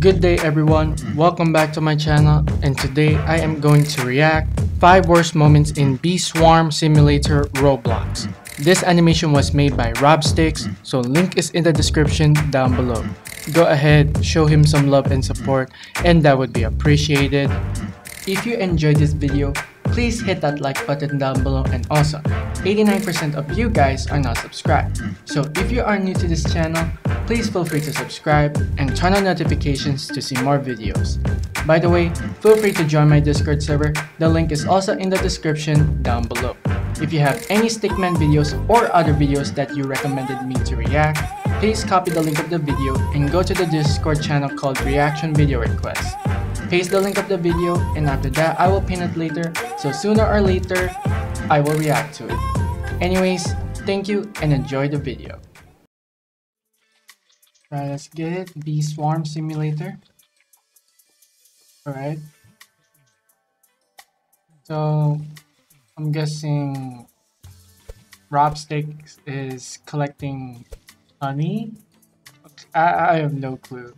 Good day everyone, welcome back to my channel and today I am going to react 5 worst moments in Bee Swarm Simulator Roblox. This animation was made by Robstix, so link is in the description down below. Go ahead, show him some love and support and that would be appreciated. If you enjoyed this video, please hit that like button down below and also 89% of you guys are not subscribed. So if you are new to this channel, please feel free to subscribe and turn on notifications to see more videos. By the way, feel free to join my Discord server, the link is also in the description down below. If you have any Stickman videos or other videos that you recommended me to react, please copy the link of the video and go to the Discord channel called Reaction Video Requests. Paste the link of the video and after that I will pin it later so sooner or later I will react to it. Anyways, thank you and enjoy the video. Alright, let's get it. Bee Swarm Simulator. Alright. So, I'm guessing Robstix is collecting honey? I, I have no clue.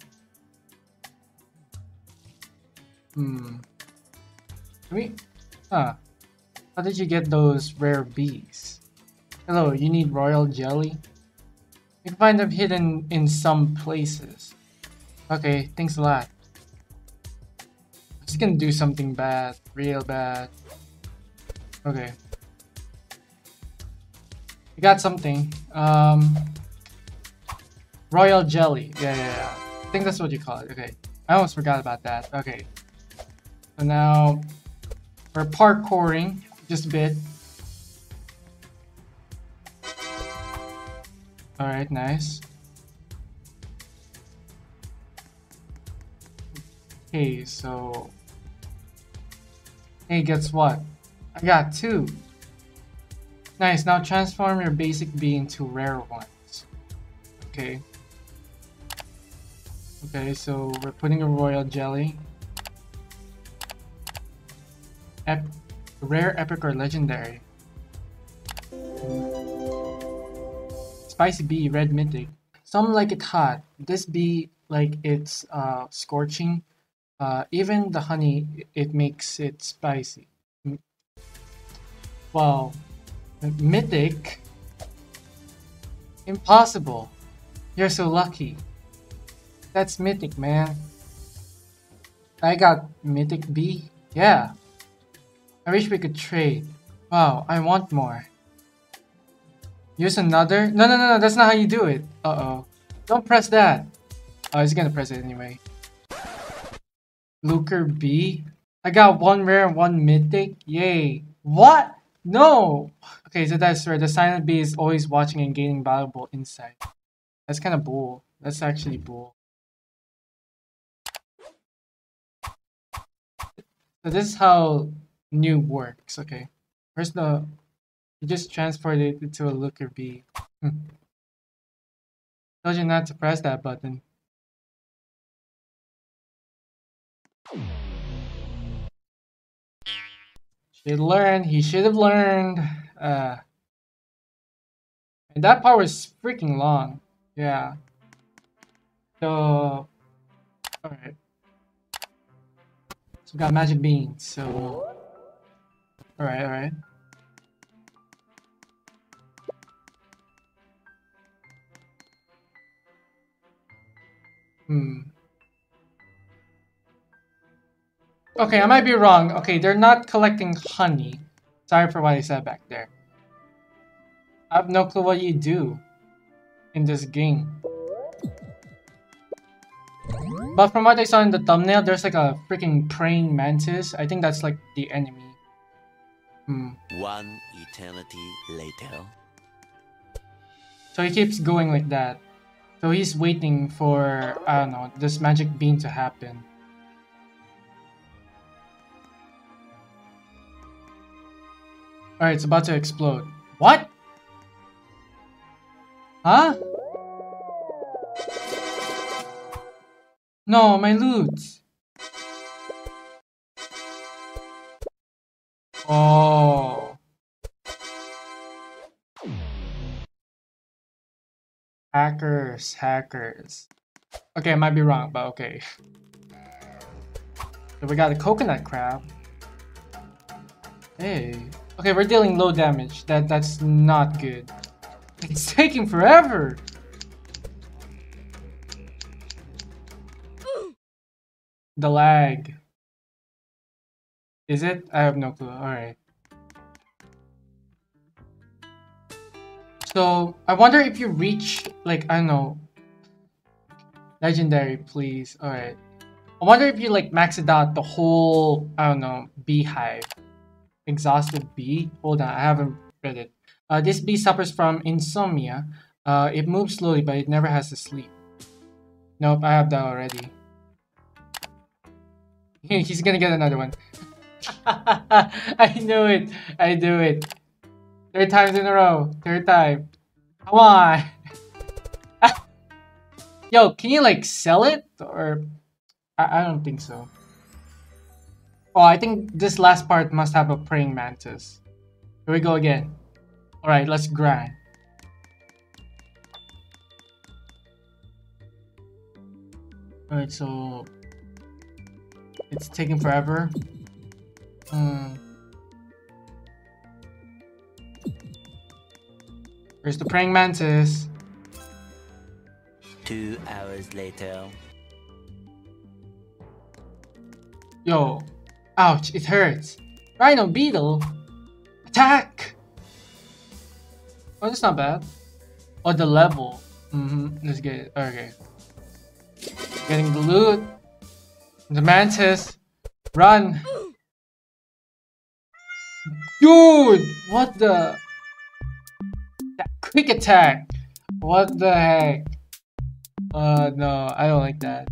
Hmm. We, huh. How did you get those rare bees? Hello, you need royal jelly? You can find them hidden in some places. Okay, thanks a lot. I'm just gonna do something bad, real bad. Okay. We got something. Um, royal jelly. Yeah, yeah, yeah. I think that's what you call it. Okay. I almost forgot about that. Okay. So now we're parkouring just a bit. Alright, nice. Okay, so... Hey, guess what? I got two! Nice, now transform your basic bee into rare ones. Okay. Okay, so we're putting a royal jelly. Ep rare, epic, or legendary. Spicy bee, red mythic. Some like it hot. This bee like it's uh, scorching. Uh, even the honey, it makes it spicy. Wow. Mythic? Impossible. You're so lucky. That's mythic, man. I got mythic bee? Yeah. I wish we could trade. Wow, I want more. Use another? No, no, no, no, that's not how you do it. Uh-oh. Don't press that. Oh, he's gonna press it anyway. Looker Bee? I got one rare and one mythic? Yay. What? No! Okay, so that's right. The silent bee is always watching and gaining valuable insight. That's kind of bull. That's actually bull. So this is how new works. Okay. Where's uh, the... You just transported it to a looker bee. Hmm. Told you not to press that button. Should learn. He should have learned. Uh, and that part was freaking long. Yeah. So, alright. So we got magic beans. So, alright, alright. Hmm. Okay, I might be wrong. Okay, they're not collecting honey. Sorry for what I said back there. I have no clue what you do in this game. But from what I saw in the thumbnail, there's like a freaking praying mantis. I think that's like the enemy. Hmm. One eternity later. So he keeps going like that. So he's waiting for, I don't know, this magic bean to happen. Alright, it's about to explode. What? Huh? No, my loot! Hackers, hackers. Okay, I might be wrong, but okay. So we got a coconut crab. Hey. Okay, we're dealing low damage. That That's not good. It's taking forever! The lag. Is it? I have no clue. Alright. So, I wonder if you reach, like, I don't know. Legendary, please. Alright. I wonder if you, like, max it out the whole, I don't know, beehive. Exhausted bee? Hold on, I haven't read it. Uh, this bee suffers from insomnia. Uh, it moves slowly, but it never has to sleep. Nope, I have that already. He's gonna get another one. I knew it. I knew it. Third times in a row. Third time. Come on. Yo, can you like sell it? Or I, I don't think so. Oh, I think this last part must have a praying mantis. Here we go again. Alright, let's grind. Alright, so it's taking forever. Hmm. Where's the praying mantis? Two hours later. Yo. Ouch, it hurts. Rhino beetle. Attack! Oh, that's not bad. Oh, the level. Mm-hmm. Let's get it. Okay. Getting the loot. The mantis. Run! Dude! What the? Quick attack! What the heck? Uh, no, I don't like that.